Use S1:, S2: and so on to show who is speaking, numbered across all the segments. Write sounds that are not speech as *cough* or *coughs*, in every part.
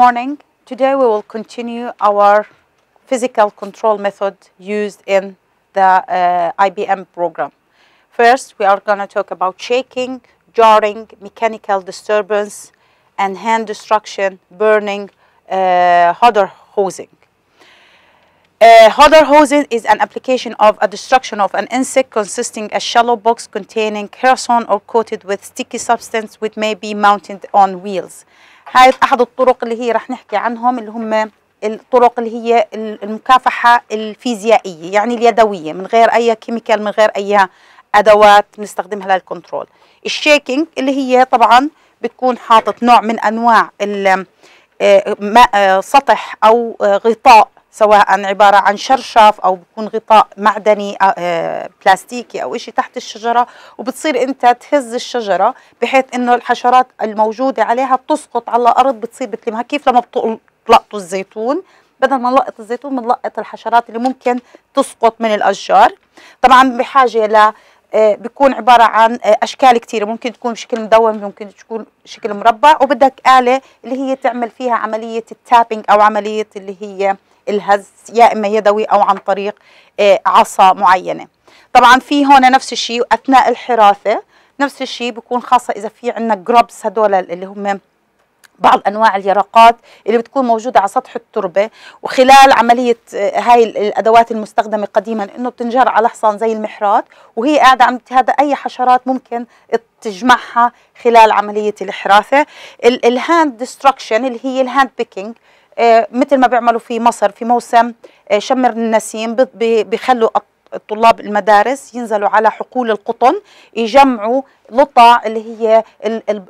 S1: morning. Today we will continue our physical control method used in the uh, IBM program. First, we are going to talk about shaking, jarring, mechanical disturbance, and hand destruction, burning, uh, hodder hosing. Uh, hosing is an application of a destruction of an insect consisting a shallow box containing kerosene or coated with sticky substance which may be mounted on wheels. هاي أحد الطرق اللي هي رح نحكي عنهم اللي هم الطرق اللي هي المكافحة الفيزيائية يعني اليدوية من غير أي chemical من غير أي أدوات بنستخدمها لل control. ال shaking اللي هي طبعا بتكون حاطط نوع من أنواع سطح أو غطاء سواء عبارة عن شرشف أو بيكون غطاء معدني بلاستيكي أو إشي تحت الشجرة وبتصير أنت تهز الشجرة بحيث إنه الحشرات الموجودة عليها بتسقط على الأرض بتصير بتلمها كيف لما بتلقطوا الزيتون. بدل ما نلقط الزيتون بنلقط الحشرات اللي ممكن تسقط من الأشجار. طبعا بحاجة ل بيكون عبارة عن أشكال كثيرة ممكن تكون بشكل مدون ممكن تكون بشكل مربع. وبدك آلة اللي هي تعمل فيها عملية التابينج أو عملية اللي هي الهز يا إما يدوي أو عن طريق عصا معينة. طبعا في هون نفس الشيء أثناء الحراثة نفس الشيء بيكون خاصة إذا في عندنا grubs هدول اللي هم بعض أنواع اليرقات اللي بتكون موجودة على سطح التربة. وخلال عملية هاي الأدوات المستخدمة قديما إنه بتنجر على حصان زي المحراث وهي قاعدة عم هذا أي حشرات ممكن تجمعها خلال عملية الحراثه ال hand destruction اللي هي ال hand picking مثل ما بيعملوا في مصر في موسم شم النسيم بيخلوا طلاب المدارس ينزلوا على حقول القطن يجمعوا لطع اللي هي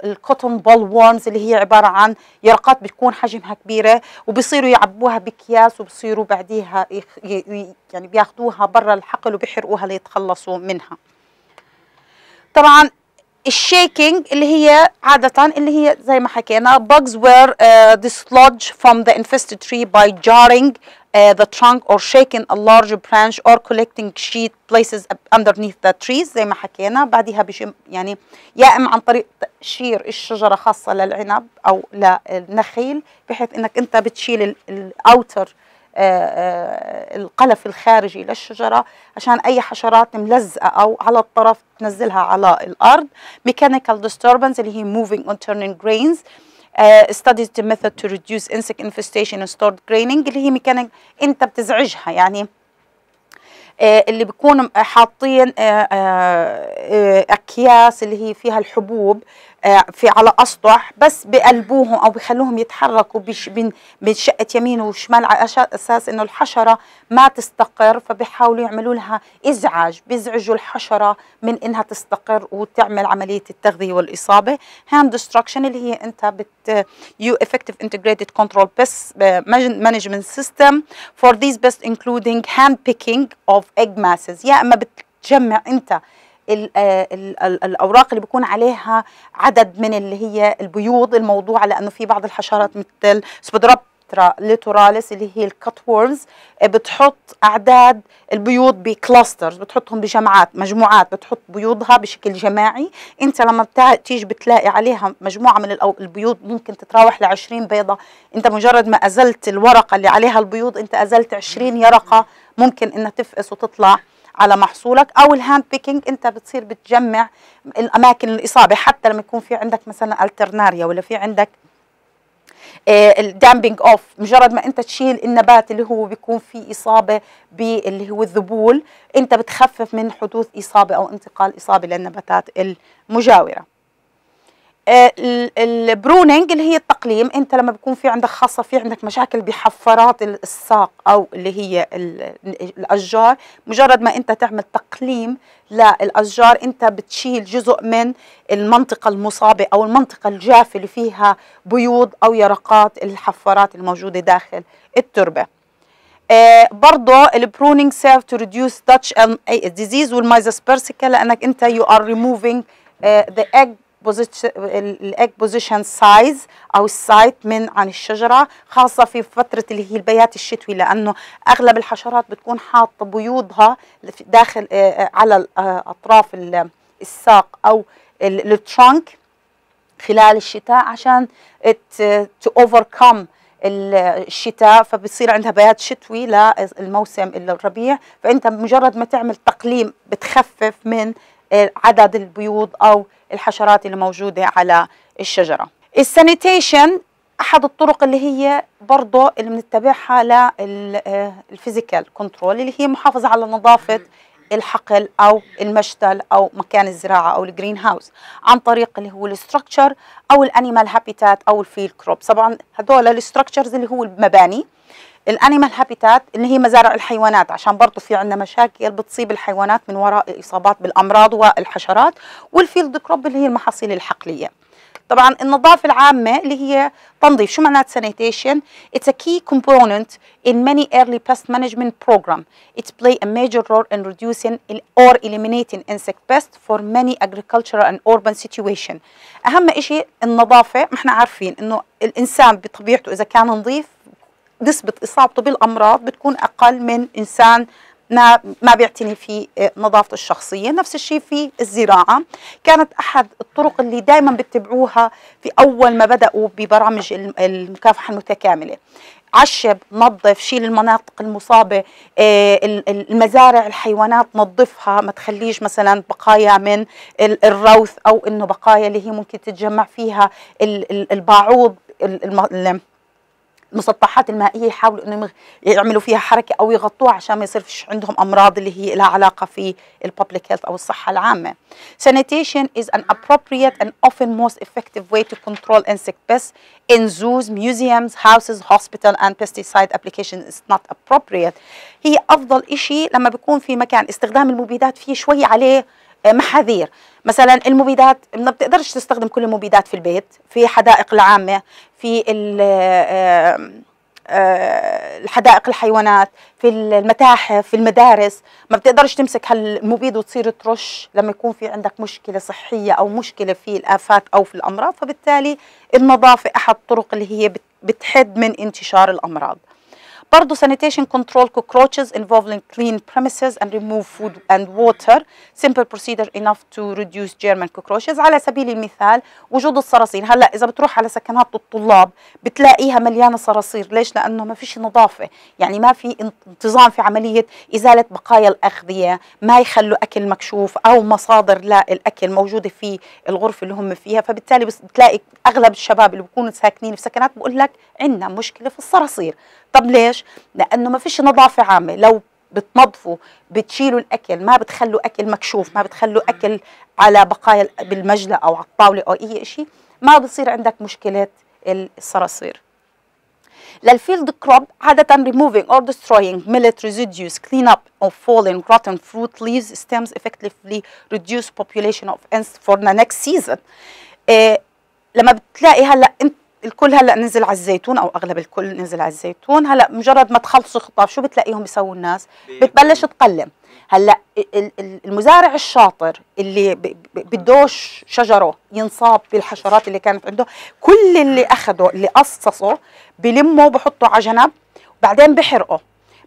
S1: ال cotton bollworms اللي هي عبارة عن يرقات بتكون حجمها كبيرة وبصيروا يعبوها بأكياس وبصيروا بعديها يعني بياخذوها برا الحقل وبيحرقوها ليتخلصوا منها. طبعا ال shaking اللي هي عادة اللي هي زي ما حكينا bugs were uh, dislodged from the infested tree by jarring uh, the trunk or shaking a large branch or collecting sheet places underneath the trees زي ما حكينا بعدها بشم يعني يا اما عن طريق تقشير الشجره خاصه للعنب أو للنخيل بحيث انك انت بتشيل الاوتر القلف الخارجي للشجرة عشان أي حشرات ملزقة أو على الطرف تنزلها على الأرض. Mechanical disturbance اللي هي moving on turning grains. uh, studies method to reduce insect infestation and stored graining اللي هي ميكانيك أنت بتزعجها يعني. اللي بيكونوا حاطين أكياس اللي هي فيها الحبوب. في على أسطح بس بقلبوهم أو بخلوهم يتحركوا بشقه يمين وشمال على أساس إنه الحشرة ما تستقر فبيحاولوا يعملوا لها إزعاج بيزعجوا الحشرة من إنها تستقر وتعمل عملية التغذية والإصابة. hand destruction اللي هي أنت but you effective integrated control pest management system for this pest including hand picking of egg masses. يا إما بتجمع أنت ال الأوراق اللي بيكون عليها عدد من اللي هي البيوض الموضوعه لأنه في بعض الحشرات مثل Spodoptera littoralis اللي هي ال cutworms بتحط أعداد البيوض ب clusters بتحطهم بجماعات مجموعات بتحط بيوضها بشكل جماعي. أنت لما تيجي بتلاقي عليها مجموعة من البيوض ممكن تتراوح ل 20 بيضة. أنت مجرد ما أزلت الورقة اللي عليها البيوض أنت أزلت 20 يرقة ممكن إنها تفقس وتطلع. على محصولك أو ال hand picking أنت بتصير بتجمع الأماكن الإصابة حتى لما يكون في عندك مثلا Alternaria ولا في عندك ال damping off مجرد ما أنت تشيل النبات اللي هو بيكون فيه إصابة باللي هو الذبول أنت بتخفف من حدوث إصابة أو انتقال إصابة للنباتات المجاورة. البرونينج اللي هي التقليم انت لما بيكون في عندك خاصه في عندك مشاكل بحفرات الساق أو اللي هي الأشجار مجرد ما انت تعمل تقليم للأشجار انت بتشيل جزء من المنطقة المصابة أو المنطقة الجافة اللي فيها بيوض أو يرقات الحفارات الموجودة داخل التربة. آه برضه البرونينج سيرف تو ريديوس داتش ديزيز والمايزوسبيرسيكا لأنك انت يو ار ريموفينج ذا ايج الايج بوزيشن سايز أو السايت من عن الشجرة خاصة في فترة اللي هي البيات الشتوي لأنه أغلب الحشرات بتكون حاطة بيوضها داخل على أطراف الساق أو الترانك خلال الشتاء عشان to overcome الشتاء فبصير عندها بيات شتوي للموسم الربيع. فأنت مجرد ما تعمل تقليم بتخفف من عدد البيوض أو الحشرات اللي موجوده على الشجرة. ال sanitation أحد الطرق اللي هي برضه اللي بنتبعها لل physical control اللي هي محافظة على نظافة الحقل أو المشتل أو مكان الزراعة أو ال greenhouse عن طريق اللي هو ال structure أو ال animal habitat أو ال field crops طبعا هدول ال structures اللي هو المباني ال animal habitat اللي هي مزارع الحيوانات عشان برضه في عندنا مشاكل بتصيب الحيوانات من وراء إصابات بالأمراض والحشرات وال field crop اللي هي المحاصيل الحقلية. طبعا النظافة العامة اللي هي تنظيف شو معنات sanitation It's a key component in many early pest management program. It play a major role in reducing or eliminating insect pests for many agricultural and urban situation. أهم إشي النظافة ما إحنا عارفين إنه الإنسان بطبيعته إذا كان نظيف نسبة إصابته بالأمراض بتكون أقل من إنسان ما ما بيعتني في نظافته الشخصية. نفس الشيء في الزراعة. كانت أحد الطرق اللي دائما بتبعوها في أول ما بدأوا ببرامج المكافحة المتكاملة. عشب نظف شيل المناطق المصابة المزارع الحيوانات نظفها. ما تخليش مثلا بقايا من الروث أو إنه بقايا اللي هي ممكن تتجمع فيها الباعوض المسطحات المائية يحاولوا إنهم يعملوا فيها حركة أو يغطوها عشان ما يصيرش عندهم أمراض اللي هي لها علاقة في الببليك هيلث أو الصحة العامة. Sanitation is an appropriate and often most effective way to control insect pests in zoos, museums, houses, hospital and pesticide application is not appropriate. هي أفضل شيء لما بيكون في مكان استخدام المبيدات فيه شوي عليه محاذير. مثلا المبيدات ما بتقدرش تستخدم كل المبيدات في البيت في حدائق العامة في الحدائق الحيوانات في المتاحف في المدارس. ما بتقدرش تمسك هالمبيد وتصير ترش لما يكون في عندك مشكلة صحية أو مشكلة في الآفات أو في الأمراض. فبالتالي النظافة أحد الطرق اللي هي بتحد من انتشار الأمراض. برضه sanitation control cockroaches involving clean premises and remove food and water. Simple procedure enough to reduce German cockroaches. على سبيل المثال وجود الصراصير. هلا إذا بتروح على سكنات الطلاب بتلاقيها مليانة صراصير. ليش؟ لأنه ما فيش نظافة. يعني ما في انتظام في عملية إزالة بقايا الأغذية. ما يخلوا أكل مكشوف أو مصادر للاكل موجودة في الغرفة اللي هم فيها. فبالتالي بتلاقي أغلب الشباب اللي بيكونوا ساكنين في سكنات بقول لك عندنا مشكلة في الصراصير. طب ليش؟ لأنه ما فيش نظافة عامة. لو بتنظفوا بتشيلوا الأكل ما بتخلوا أكل مكشوف ما بتخلوا أكل على بقايا بالمجلة أو على الطاولة أو أي شيء ما بصير عندك مشكله الصراصير. للفيلد كروب عادة removing or destroying millet residues clean up of fallen rotten fruit leaves stems effectively reduce population of ants for the next season. إيه لما بتلاقي هلأ أنت الكل هلا نزل على الزيتون أو أغلب الكل نزل على الزيتون. هلا مجرد ما تخلصوا خطاف شو بتلاقيهم بيسووا الناس؟ بتبلش تقلم هلا المزارع الشاطر اللي بدوش شجرة ينصاب بالحشرات اللي كانت عنده كل اللي اخذه اللي قصصه بلمه بحطه على جنب وبعدين بحرقه.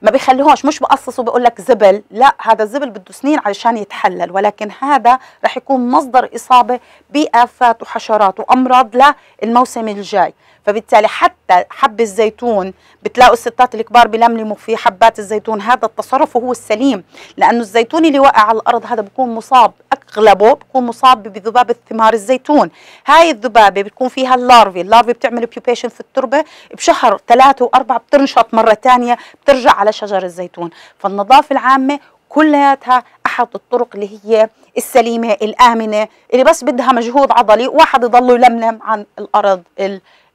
S1: ما بيخليهوش مش بقصصوا بقول لك زبل لا هذا الزبل بده سنين علشان يتحلل ولكن هذا رح يكون مصدر إصابة بآفات وحشرات وأمراض للموسم الجاي. فبالتالي حتى حب الزيتون بتلاقوا الستات الكبار بلملموا في حبات الزيتون. هذا التصرف هو السليم لأنه الزيتون اللي وقع على الأرض هذا بيكون مصاب أغلبه بيكون مصاب بذبابه ثمار الزيتون. هاي الذبابة بتكون فيها ال larvae ال larvae بتعمل pupation في التربة بشهر ثلاثة وأربعة بتنشط مرة ثانية بترجع على شجر الزيتون. فالنظافة العامة كلياتها أحد الطرق اللي هي السليمة الآمنة اللي بس بدها مجهود عضلي واحد يضل يلملم عن الأرض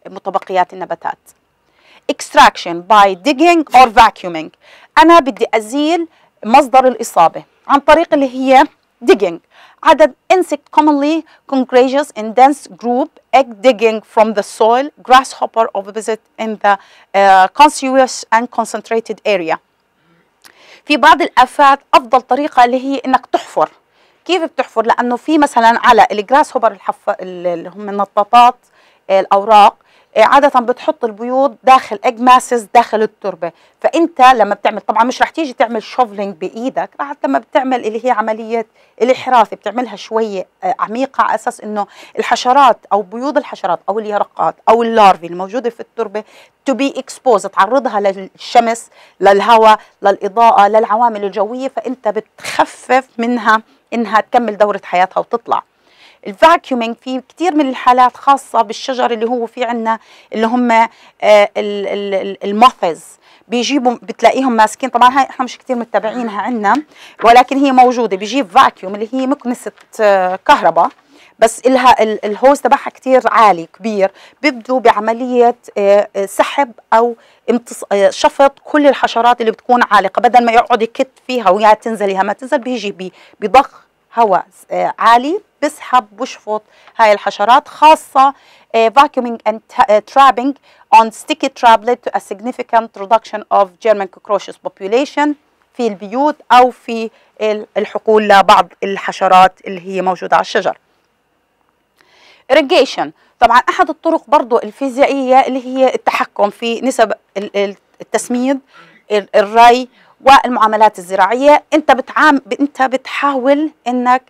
S1: متبقيات النباتات extraction by digging or vacuuming أنا بدي أزيل مصدر الإصابة عن طريق اللي هي digging عدد insect commonly congregates in dense group egg digging from the soil grasshopper visit in the uh, continuous and concentrated area في بعض الآفات أفضل طريقة اللي هي إنك تحفر كيف بتحفر لأنه في مثلا على ال grasshopper الحف... اللي هم النطاطات الأوراق آه، عادة بتحط البيوض داخل egg masses داخل التربة. فأنت لما بتعمل طبعا مش رح تيجي تعمل shoveling بإيدك رح لما بتعمل اللي هي عملية الإحراث بتعملها شوية آه، عميقة على أساس إنه الحشرات أو بيوض الحشرات أو اليرقات أو ال larvae الموجودة في التربة to be exposed تعرضها للشمس للهواء للإضاءة للعوامل الجوية فأنت بتخفف منها إنها تكمل دورة حياتها وتطلع. ال vacuuming في كثير من الحالات خاصة بالشجر اللي هو في عنا اللي هم آه، ال moths بيجيبوا بتلاقيهم ماسكين. طبعا هاي إحنا مش كثير متابعينها عنا ولكن هي موجودة. بيجيب فاكيوم اللي هي مكنسة آه، كهرباء. بس إلها الهوز تبعها كتير عالي كبير. بيبدوا بعملية آه، سحب أو شفط كل الحشرات اللي بتكون عالقة. بدل ما يقعد يكت فيها ويا تنزليها ما تنزل بيجي بضخ هواء عالي. بسحب بشفط هاي الحشرات خاصة uh, vacuuming and uh, trapping on sticky trap led to a significant reduction of German cockroaches population في البيوت أو في الحقول لبعض الحشرات اللي هي موجودة على الشجر. Irrigation. طبعا أحد الطرق برضو الفيزيائية اللي هي التحكم في نسب التسميد الري والمعاملات الزراعية. أنت بتعام أنت بتحاول إنك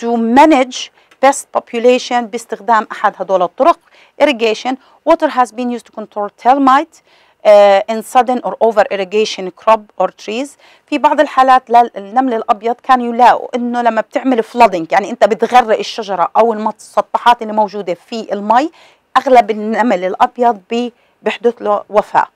S1: to manage pest population باستخدام أحد هدول الطرق. Irrigation water has been used to control termite uh, in sudden or over irrigation crop or trees. في بعض الحالات للنمل الأبيض كانوا يلاقوا إنه لما بتعمل flooding يعني أنت بتغرق الشجرة أو المسطحات اللي موجودة في المي أغلب النمل الأبيض بيحدث له وفاة.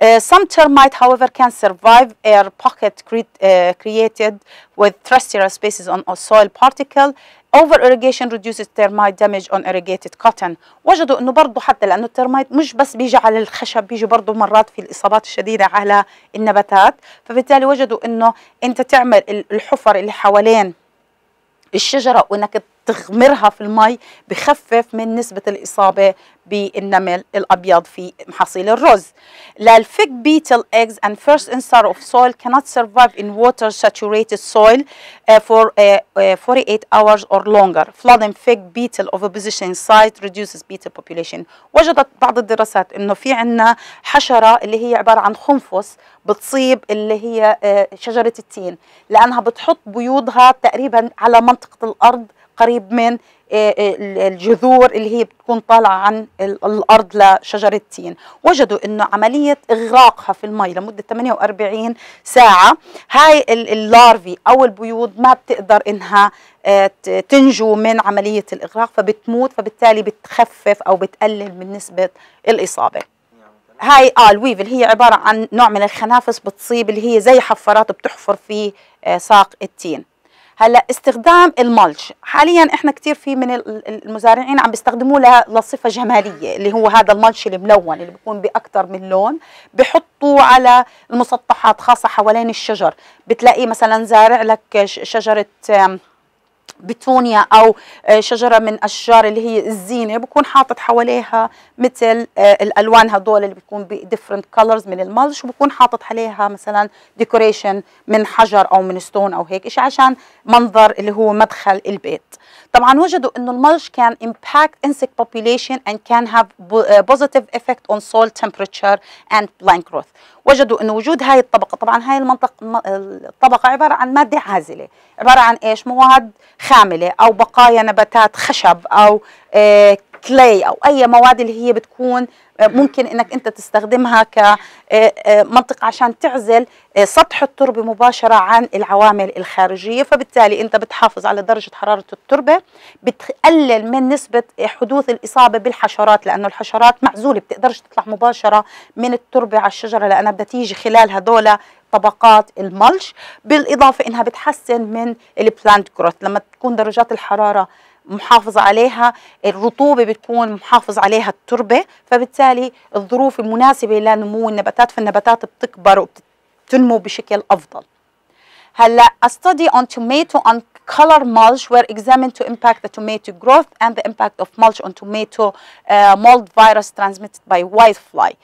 S1: Uh, some termite, however, can survive air pocket cre uh, created with terrestrial spaces on a soil particle. Over irrigation reduces termite damage on irrigated cotton. وجدوا انه برضه حتى لأنه ال termite مش بس بيجي على الخشب بيجي برضه مرات في الاصابات الشديده على النباتات فبالتالي وجدوا انه انت تعمل الحفر اللي حوالين الشجره وانك تغمرها في المي بخفف من نسبة الإصابة بالنمل الأبيض في محاصيل الرز. ال fig beetle eggs and first instar of soil cannot survive in water saturated soil uh, for uh, uh, 48 hours or longer. Flooding fig beetle oviposition site reduces beetle population. وجدت بعض الدراسات إنه في عندنا حشرة اللي هي عبارة عن خنفس بتصيب اللي هي uh, شجرة التين لأنها بتحط بيوضها تقريبا على منطقة الأرض قريب من آه، آه، الجذور اللي هي بتكون طالعة عن الأرض لشجرة التين وجدوا أنه عملية إغراقها في المي لمدة 48 ساعة. هاي اللارفي أو البيوض ما بتقدر إنها آه، تنجو من عملية الإغراق فبتموت فبالتالي بتخفف أو بتقلل من نسبة الإصابة. هاي آه الويفل هي عبارة عن نوع من الخنافس بتصيب اللي هي زي حفارات بتحفر في ساق التين. هلا استخدام الملش حاليا إحنا كثير في من المزارعين عم بيستخدموه لصفة جمالية اللي هو هذا الملش الملون اللي بيكون باكثر من لون. بحطوه على المسطحات خاصة حوالين الشجر. بتلاقيه مثلا زارع لك شجرة بتونيا أو آه، شجرة من أشجار اللي هي الزينة بكون حاطط حواليها مثل آه، الألوان هدول اللي بتكون ب different colors من ال mulch وبكون حاطط عليها مثلا decoration من حجر أو من stone أو هيك شيء عشان منظر اللي هو مدخل البيت. طبعا وجدوا إنه ال mulch كان impact insect population and can have positive effect on soil temperature and plant growth. وجدوا إنه وجود هاي الطبقة طبعا هاي المنطقة الطبقة عبارة عن مادة عازلة عبارة عن إيش؟ مواد خاملة أو بقايا نباتات خشب أو آه، أو أي مواد اللي هي بتكون ممكن إنك أنت تستخدمها كمنطقه عشان تعزل آه، سطح التربة مباشرة عن العوامل الخارجية. فبالتالي أنت بتحافظ على درجة حرارة التربة بتقلل من نسبة حدوث الإصابة بالحشرات لأنه الحشرات معزولة بتقدرش تطلع مباشرة من التربة على الشجرة لأنها بدها تيجي خلال هدول طبقات الملش بالإضافة إنها بتحسن من البلانت جروث لما تكون درجات الحرارة محافظة عليها الرطوبة بتكون محافظ عليها التربة فبالتالي الظروف المناسبة لنمو النباتات فالنباتات بتكبر وبتنمو بشكل أفضل. هلأ a study on tomato on color mulch were examined to impact the tomato growth and the impact of mulch on tomato uh, mold virus transmitted by whitefly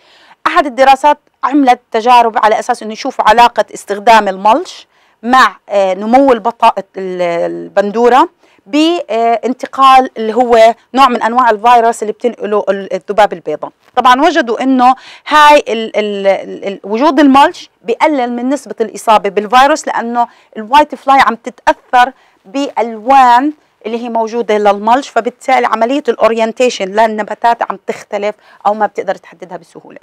S1: أحد الدراسات عملت تجارب على أساس أنه يشوفوا علاقة استخدام ال mulch مع نمو البطا البندورة. بانتقال اللي هو نوع من أنواع الفيروس اللي بتنقله الذباب البيضاء. طبعا وجدوا إنه هاي ال ال ال وجود الملش بقلل من نسبة الإصابة بالفيروس لأنه ال white fly عم تتأثر بالوان اللي هي موجودة للملش فبالتالي عملية الاورينتيشن للنباتات عم تختلف أو ما بتقدر تحددها بسهولة.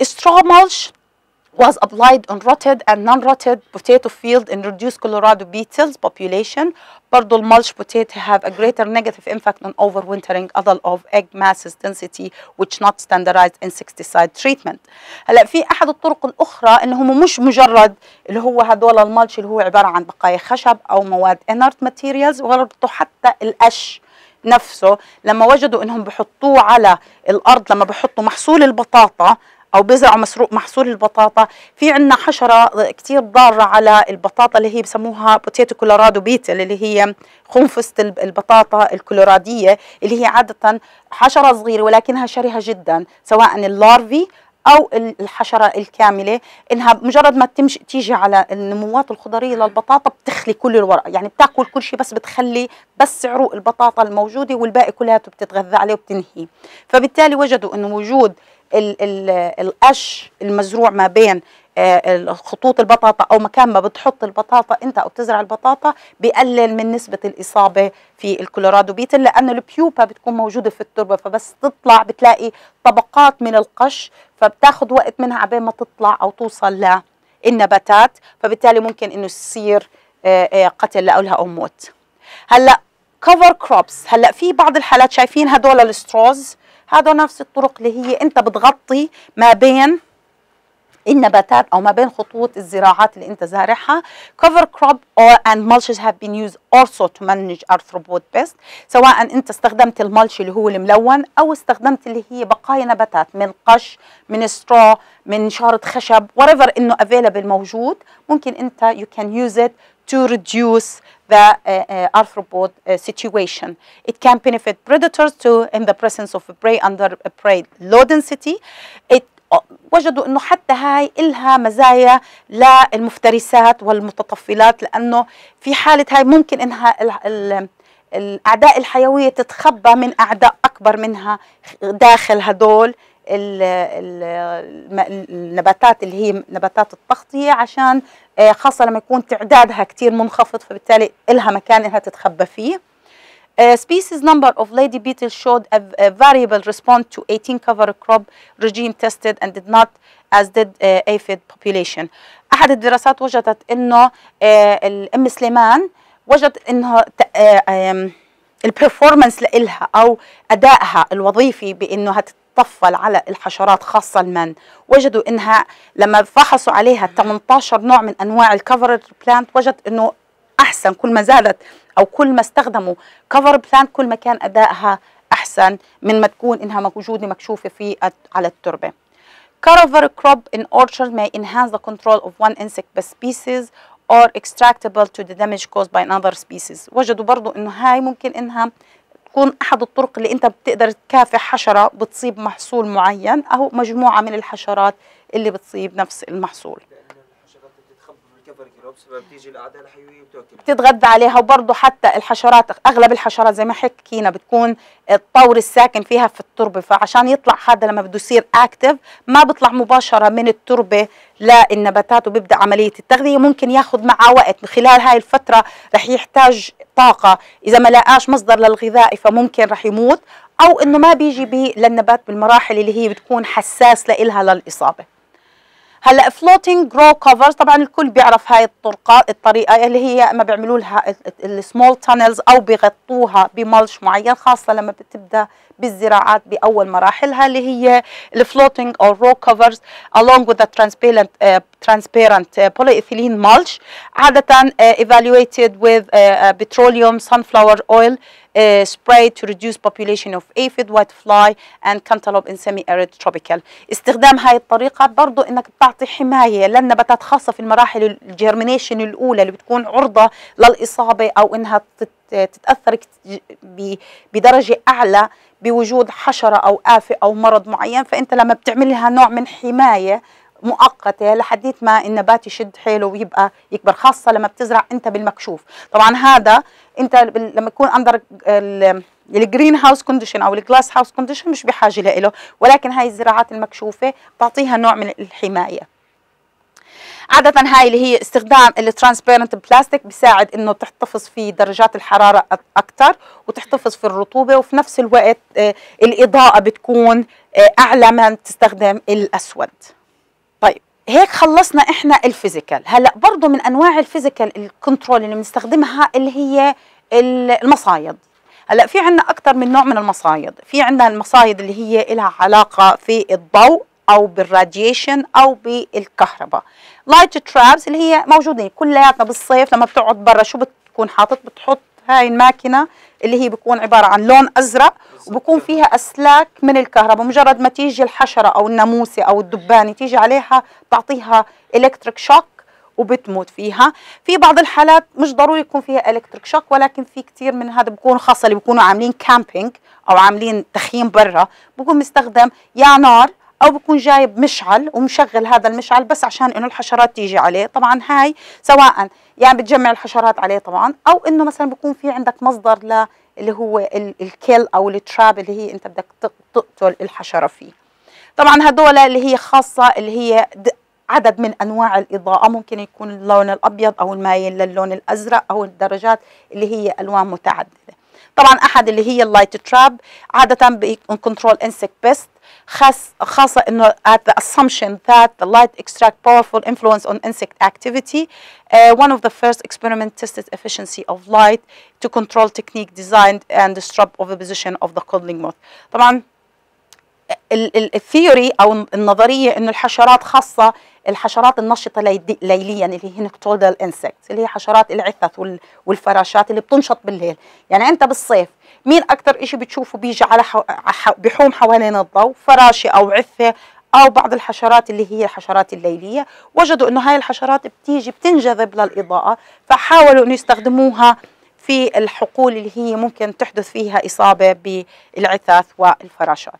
S1: السترو ملش was applied on rotted and non-rotted potato field and reduced Colorado beetles population. برضو المulch potato have a greater negative impact on overwintering other of egg masses density which not standardized insecticide treatment. هلا في احد الطرق الاخرى انهم مش مجرد اللي هو هدول ال mulch اللي هو عباره عن بقايا خشب أو مواد inert materials وربطوا حتى القش نفسه لما وجدوا انهم بحطوه على الأرض لما بحطوا محصول البطاطا أو مزروع محصول البطاطا. في عندنا حشرة كثير ضارة على البطاطا اللي هي بسموها potato Colorado beetle اللي هي خنفسه البطاطا الكولورادية اللي هي عادة حشرة صغيرة ولكنها شرهة جدا سواء ال larvae أو الحشرة الكاملة. إنها مجرد ما تمشي تيجي على النموات الخضرية للبطاطا بتخلي كل الورق يعني بتأكل كل شيء بس بتخلي بس عروق البطاطا الموجودة والباقي كلها بتتغذى عليه وبتنهي فبالتالي وجدوا إنه وجود ال ال القش المزروع ما بين خطوط البطاطا أو مكان ما بتحط البطاطا أنت أو بتزرع البطاطا بقلل من نسبة الإصابة في الكولورادو بيتل لأنه البيوبا بتكون موجودة في التربة فبس تطلع بتلاقي طبقات من القش فبتاخذ وقت منها عبين ما تطلع أو توصل للنباتات فبالتالي ممكن إنه يصير قتل لها أو موت. هلأ كفر كروبس هلأ في بعض الحالات شايفين هدول الستروز هذا نفس الطرق اللي هي انت بتغطي ما بين النباتات أو ما بين خطوط الزراعات اللي انت زارعها. Cover crop or and mulches have been used also to manage arthropod pest. سواء انت استخدمت الملش اللي هو الملون أو استخدمت اللي هي بقايا نباتات من قش من سترو من شارة خشب whatever إنه available موجود ممكن انت you can use it to reduce the uh, uh, arthropod uh, situation. It can benefit predators to in the presence of prey under a prey low density. It وجدوا إنه حتى هاي إلها مزايا للمفترسات والمتطفلات لأنه في حالة هاي ممكن إنها ال ال الأعداء الحيوية تتخبى من أعداء أكبر منها داخل هدول النباتات اللي هي نباتات التغطية عشان خاصة لما يكون تعدادها كثير منخفض فبالتالي إلها مكان انها تتخبى فيه Uh, species number of lady beetle showed a, a, variable response to 18 cover crop regime tested and did not as did uh, aphid population. أحد الدراسات وجدت إنه الأم سليمان وجد إنه البرفورمانس لإلها أو أدائها الوظيفي بإنه هتطفل على الحشرات خاصة المن وجدوا إنها لما فحصوا عليها 18 نوع من أنواع الكفر بلانت وجد إنه أحسن كل ما زادت أو كل ما استخدموا كفر بلانت كل ما كان أدائها أحسن من ما تكون إنها موجودة مكشوفة في على التربة Cover crop in orchard may enhance the control of one insect species or extractable to the damage caused by another species. وجدوا برضو إنه هاي ممكن إنها تكون أحد الطرق اللي أنت بتقدر تكافح حشرة بتصيب محصول معين أو مجموعة من الحشرات اللي بتصيب نفس المحصول.
S2: بتيجي الأعداء الحيوية وبتاكل
S1: بتتغذى عليها وبرضه حتى الحشرات أغلب الحشرات زي ما حكينا بتكون الطور الساكن فيها في التربة فعشان يطلع هذا لما بده يصير active ما بيطلع مباشرة من التربة للنباتات وبيبدأ عملية التغذية. ممكن ياخذ معه وقت. خلال هاي الفترة رح يحتاج طاقة. إذا ما لقاش مصدر للغذاء فممكن رح يموت أو إنه ما بيجي للنبات بالمراحل اللي هي بتكون حساس لإلها للإصابة. هلا floating row covers طبعا الكل بيعرف هاي الطرقة الطريقة اللي هي ما بيعملوا لها ال small tunnels أو بيغطوها ب mulch معين خاصة لما بتبدأ بالزراعات بأول مراحلها اللي هي ال floating أو row covers along with the transparent uh, transparent uh, polyethylene mulch عادة uh, evaluated with uh, petroleum sunflower oil uh, spray to reduce population of aphid, whitefly and cantaloupe in semi-arid tropical. استخدام هاي الطريقة برضو إنك بتعطي حماية للنباتات خاصة في المراحل ال germination الأولى اللي بتكون عرضة للإصابة أو إنها تتأثر بدرجة أعلى بوجود حشرة أو آفة أو مرض معين فأنت لما بتعمل لها نوع من حماية مؤقتة لحديت ما النبات يشد حيله ويبقى يكبر خاصة لما بتزرع أنت بالمكشوف. طبعا هذا أنت لما يكون under ال green house condition أو ال glass house condition مش بحاجة له ولكن هاي الزراعات المكشوفة بتعطيها نوع من الحماية. عادة هاي اللي هي استخدام ال transparent plastic بيساعد إنه تحتفظ في درجات الحرارة أكثر وتحتفظ في الرطوبة وفي نفس الوقت آه، الإضاءة بتكون آه، أعلى من تستخدم الأسود. طيب هيك خلصنا إحنا ال physical. هلأ برضه من أنواع ال physical ال control اللي بنستخدمها اللي هي ال- المصايد. هلأ في عندنا أكثر من نوع من المصايد. في عندنا المصايد اللي هي لها علاقة في الضوء أو بال radiation أو بالكهرباء. light traps اللي هي موجودين كلياتنا بالصيف لما بتقعد برا شو بتكون حاطط؟ بتحط هاي الماكينة اللي هي بيكون عبارة عن لون أزرق وبكون فيها أسلاك من الكهرباء. مجرد ما تيجي الحشرة أو الناموسة أو الدبانة تيجي عليها تعطيها electric shock وبتموت فيها. في بعض الحالات مش ضروري يكون فيها electric shock ولكن في كتير من هذا بكونوا خاصة اللي بيكونوا عاملين camping أو عاملين تخييم برا. بكون مستخدم يا نار أو بكون جايب مشعل ومشغل هذا المشعل بس عشان إنه الحشرات تيجي عليه. طبعا هاي سواء يعني بتجمع الحشرات عليه طبعا. أو إنه مثلا بكون في عندك مصدر ل اللي هو ال- الكيل أو التراب اللي هي أنت بدك تق- تقتل الحشرة فيه. طبعا هدول اللي هي خاصة اللي هي عدد من أنواع الإضاءة. ممكن يكون اللون الأبيض أو المايل للون الأزرق أو الدرجات اللي هي ألوان متعددة. طبعا أحد اللي هي اللايت تراب عادة بكنترول انسكت بيست خاصة انه at the assumption that the light extract powerful influence on insect activity uh, one of the first experiment tested efficiency of light to control technique designed and disrupt of the position of the codling moth طبعا الثيوري او النظريه انه الحشرات خاصه الحشرات النشطة ليليا اللي هي نكتودال إنسكت اللي هي حشرات العثث وال- والفراشات اللي بتنشط بالليل. يعني أنت بالصيف مين أكثر شيء بتشوفه بيجي على حو... بحوم حوالين الضوء؟ فراشة أو عثه أو بعض الحشرات اللي هي الحشرات الليلية. وجدوا إنه هاي الحشرات بتيجي بتنجذب للإضاءة فحاولوا إنه يستخدموها في الحقول اللي هي ممكن تحدث فيها إصابة بالعثاث والفراشات.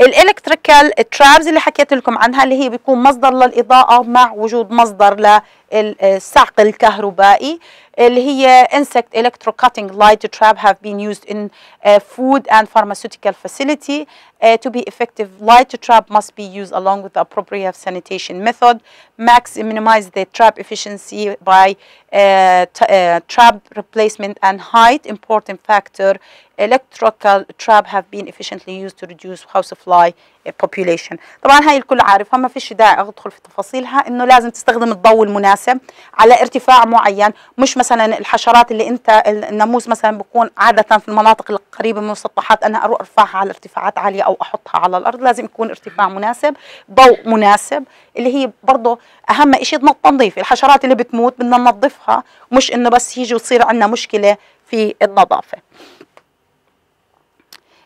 S1: الإلكتريكال ترابز اللي حكيت لكم عنها اللي هي بيكون مصدر للإضاءة مع وجود مصدر للصعق الكهربائي. اللي هي insect electrocutting light trap have been used in uh, food and pharmaceutical facility uh, to be effective light trap must be used along with the appropriate sanitation method max minimize the trap efficiency by uh, t- uh, trap replacement and height important factor electrical trap have been efficiently used to reduce housefly uh, population طبعا هاي الكل عارفها ما فيش داعي ادخل في تفاصيلها انه لازم تستخدم الضوء المناسب على ارتفاع معين مش مثلا الحشرات اللي أنت الناموس مثلا بكون عادة في المناطق القريبة من المسطحات أنا أروح أرفعها على ارتفاعات عالية أو أحطها على الأرض. لازم يكون ارتفاع مناسب ضوء مناسب اللي هي برضه أهم شيء التنظيف الحشرات اللي بتموت بدنا ننظفها مش إنه بس يجي وتصير عندنا مشكلة في النظافة.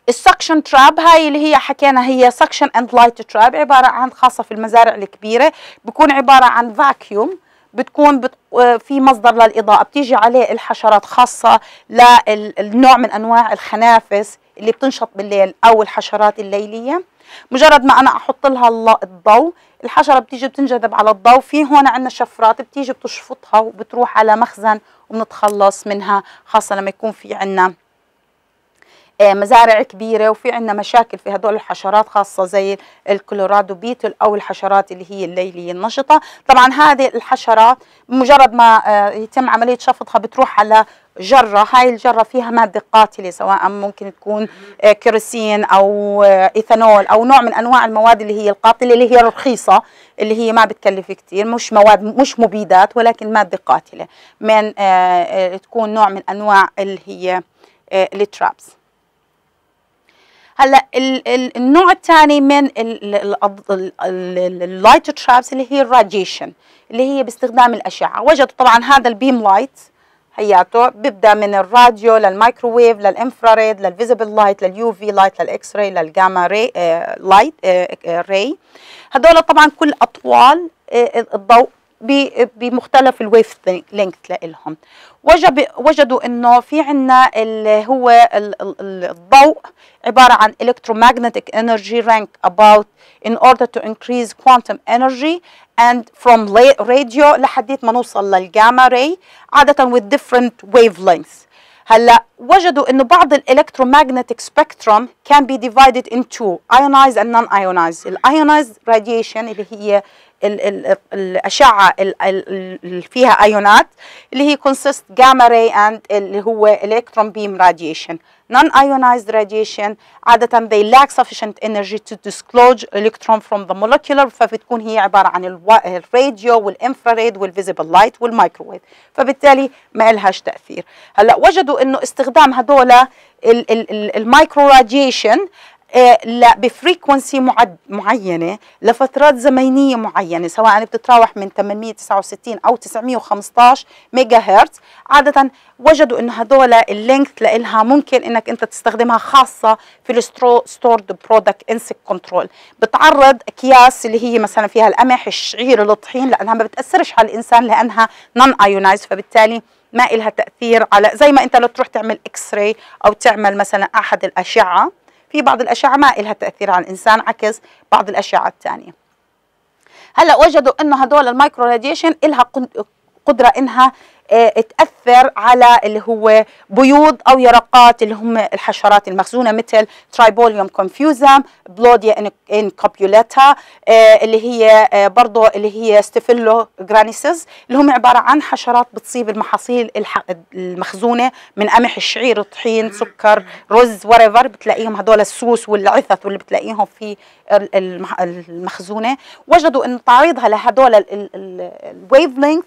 S1: ال suction trap هاي اللي هي حكينا هي suction and light trap عبارة عن خاصة في المزارع الكبيرة بكون عبارة عن vacuum بتكون بت... آه، في مصدر للإضاءة. بتيجي عليه الحشرات خاصة للنوع من أنواع الخنافس اللي بتنشط بالليل أو الحشرات الليلية. مجرد ما أنا أحط لها الضوء الحشرة بتيجي بتنجذب على الضوء. في هون عندنا شفرات بتيجي بتشفطها وبتروح على مخزن وبنتخلص منها خاصة لما يكون في عندنا مزارع كبيرة وفي عندنا مشاكل في هدول الحشرات خاصة زي ال Colorado beetle أو الحشرات اللي هي الليلية النشطة. طبعا هذه الحشرات بمجرد ما آه، يتم عملية شفطها بتروح على جرة. هاي الجرة فيها مادة قاتلة سواء ممكن تكون آه، كيروسين أو آه، إيثانول أو نوع من أنواع المواد اللي هي القاتلة اللي هي رخيصه اللي هي ما بتكلف كثير مش مواد مش مبيدات ولكن مادة قاتلة. من آه، آه، تكون نوع من أنواع اللي هي آه، ال traps. هلا ال- ال- النوع الثاني من ال light traps اللي هي ال radiation اللي هي باستخدام الأشعة. وجدوا طبعا هذا ال beam light هياته بيبدأ من الراديو للمايكروويف لل infrared لل visible light لل UV light لل X-ray لل gamma ray آه light آه آه ray هدول طبعا كل أطوال آه الضوء بمختلف ال wave length لهم وجدوا إنه في عندنا اللي هو الضوء عبارة عن electromagnetic energy ranked about in order to increase quantum energy and from radio لحديت ما نوصل لل gamma ray عادة with different wave lengths هلأ وجدوا إنه بعض ال electromagnetic spectrum can be divided into ionized and non-ionized ال ionized radiation اللي هي الأشعة ال- ال- اللي فيها آيونات اللي هي consist gamma ray and اللي هو electron beam radiation. Non-ionized radiation. عادة they lack sufficient energy to dislodge electron from the molecular. فبتكون هي عبارة عن الراديو والانفراريد والفيزيبل لايت والمايكروويف فبالتالي ما لهاش تأثير. هلأ وجدوا إنه استخدام هدول ال micro radiation ب frequency معد معينة لفترات زمنية معينة سواء بتتراوح من 869 أو 915 ميجا هرتز عادة وجدوا انه هدول ال length لإلها ممكن إنك أنت تستخدمها خاصة في ال stored product insect control بتعرض أكياس اللي هي مثلا فيها القمح الشعير الطحين لأنها ما بتأثرش على الإنسان لأنها non-ionized فبالتالي ما إلها تأثير على زي ما أنت لو تروح تعمل X-ray أو تعمل مثلا أحد الأشعة. في بعض الاشعه ما إلها تأثير على الإنسان عكس بعض الاشعه الثانية. هلأ وجدوا إنه هدول ال micro radiation إلها قد- قدرة إنها آه، تأثر على اللي هو بيوض أو يرقات اللي هم الحشرات المخزونة مثل Tribolium confusum Plodia interpunctella اللي هي آه، برضه اللي هي Sitophilus granarius اللي هم عبارة عن حشرات بتصيب المحاصيل المخزونة من قمح الشعير طحين سكر رز وريفر بتلاقيهم هدول السوس والعثث واللي بتلاقيهم في ال- المح- المخزونة. وجدوا إن تعريضها لهدول ال wavelength